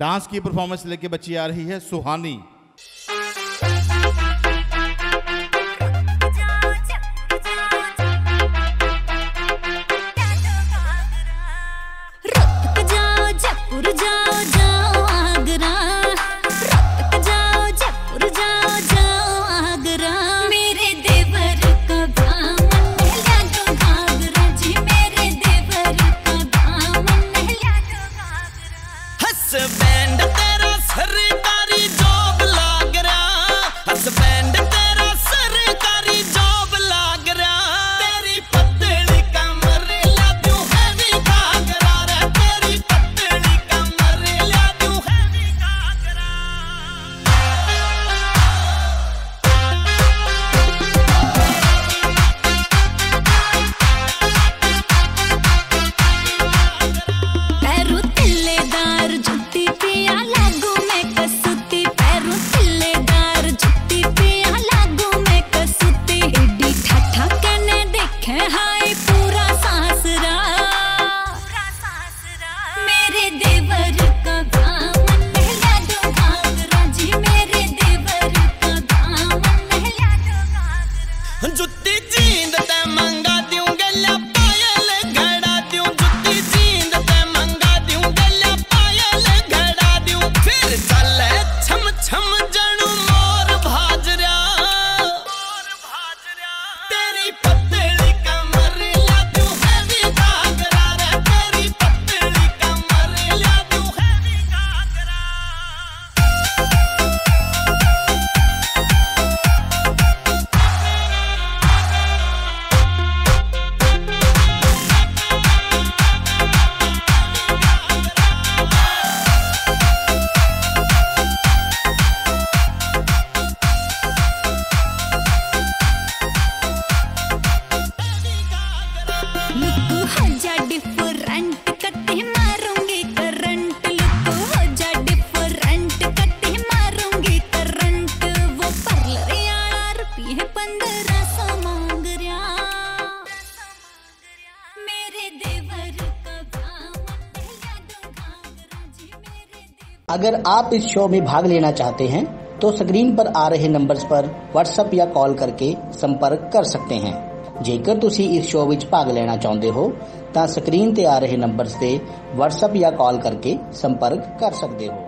Dance की performance लेके बच्ची आ रही है सुहानी Sebastian. अगर आप इस शो में भाग लेना चाहते हैं तो स्क्रीन पर आ रहे नंबर्स पर व्हाट्सएप या कॉल करके संपर्क कर सकते हैं। जेकर तुम इस शो में भाग लेना चाहते हो तो स्क्रीन ते आ रहे नंबर्स से व्हाट्सएप या कॉल करके संपर्क कर सकते हो।